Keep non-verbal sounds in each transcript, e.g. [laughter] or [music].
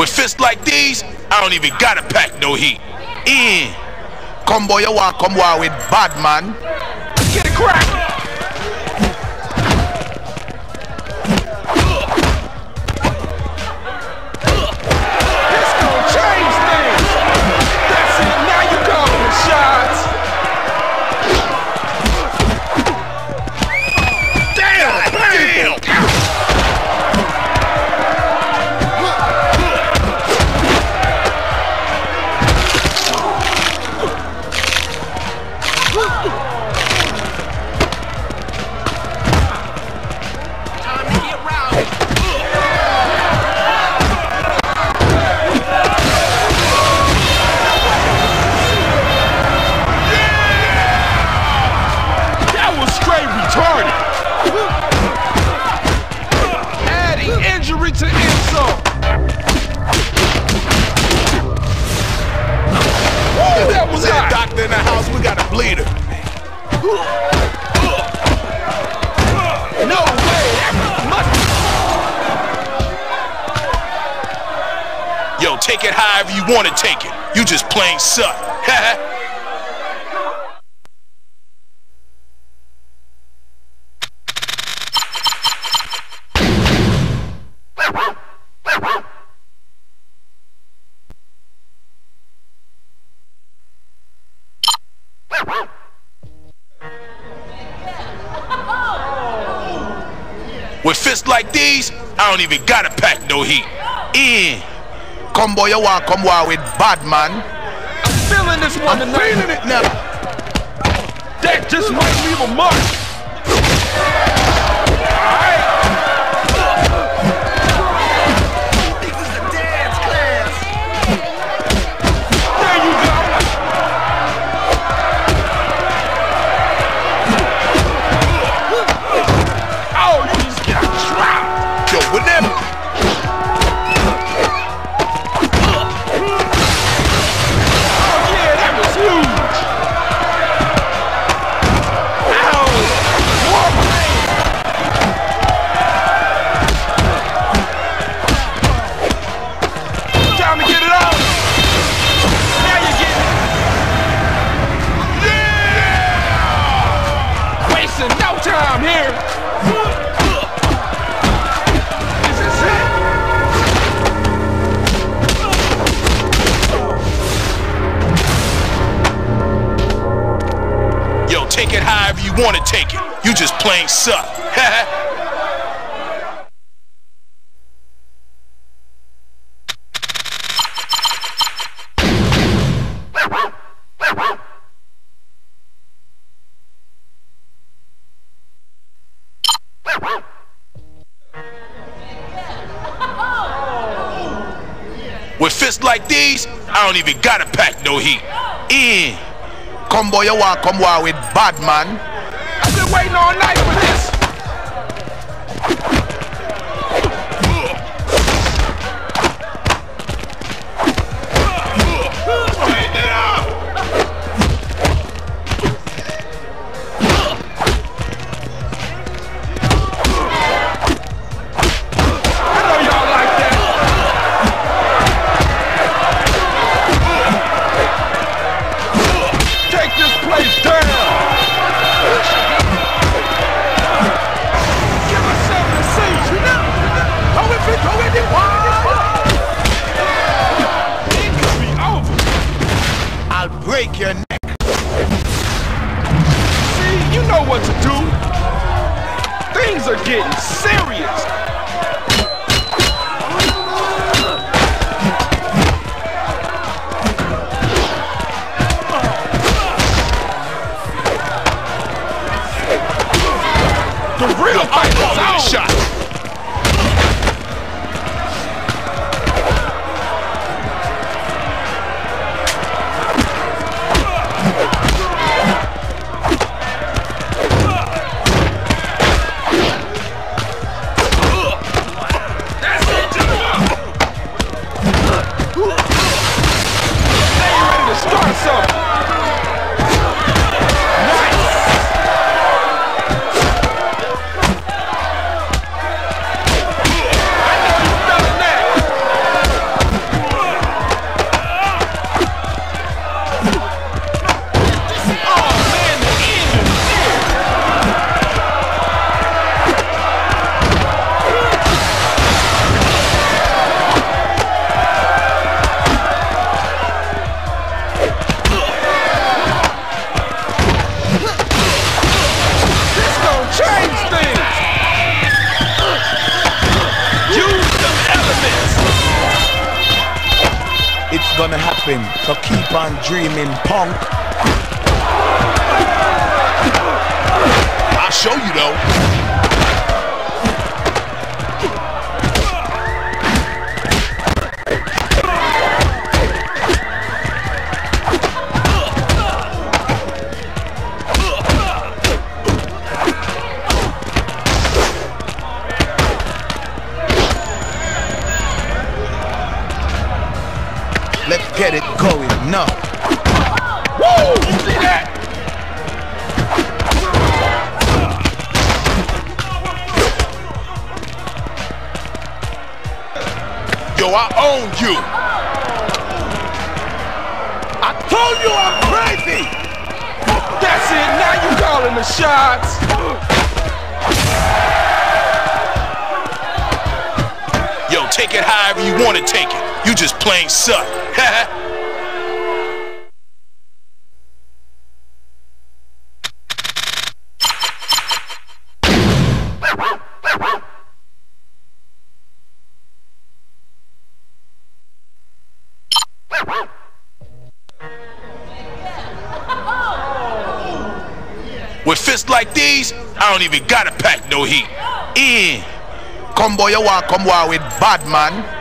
With fists like these, I don't even gotta pack no heat. In. Combo you come war with bad man. Get it crack! Take it however you wanna take it. You just plain suck. [laughs] With fists like these, I don't even gotta pack no heat. In. Combo you want come war with bad man. I'm feeling this one I'm tonight. feeling it now. That just might leave a mark. You wanna take it. You just plain suck. [laughs] With fists like these, I don't even gotta pack no heat. In. Come boy, you want come war with bad man. Waiting all night gonna happen. So keep on dreaming, punk. I'll show you though. Now. Woo! You see that? Yo, I own you. I told you I'm crazy! That's it, now you calling the shots! Yo, take it however you want to take it. You just plain suck. [laughs] fists like these, I don't even gotta pack no heat. In. Combo, you want come with bad man.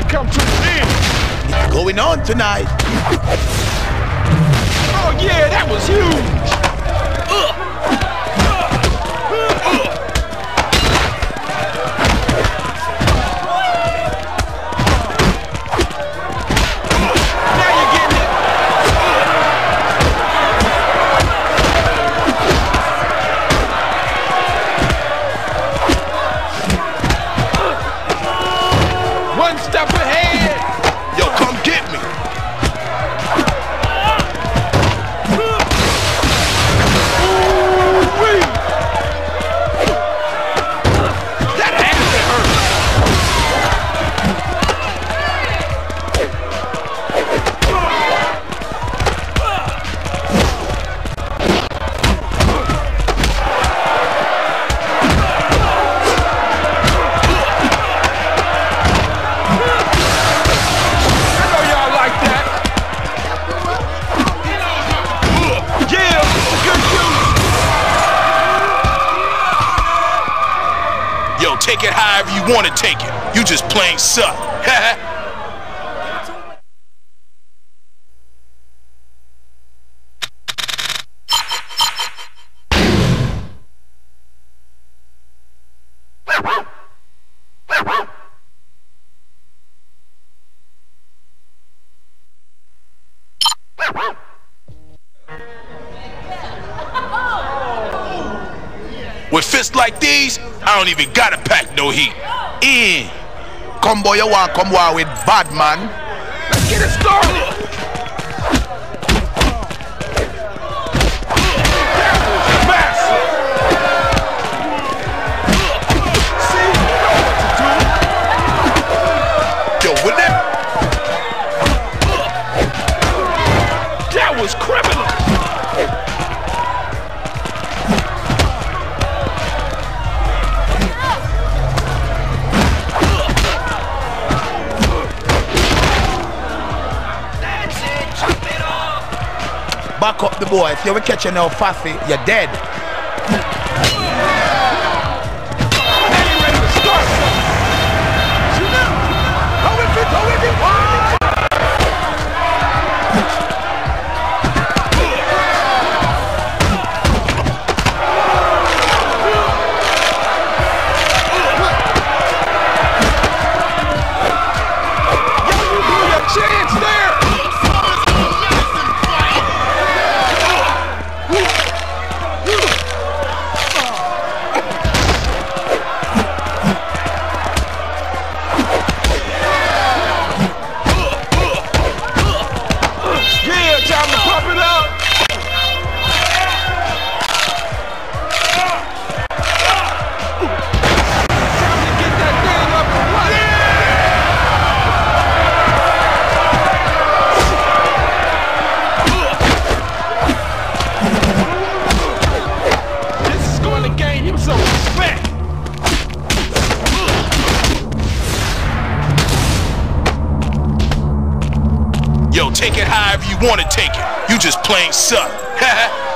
Might come to an end. Going on tonight. Oh yeah, that was huge. Take it however you want to take it. You just plain suck. [laughs] fists like these, I don't even gotta pack no heat. In. Combo, you want come war with bad man. Let's get it started. Lock up the boy. If you catch you now, Faffy, you're dead. Take it however you want to take it. You just plain suck. [laughs]